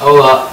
Oh, uh,